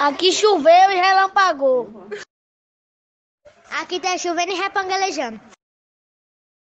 Aqui choveu e relampagou. Aqui tá chovendo e repangalejando.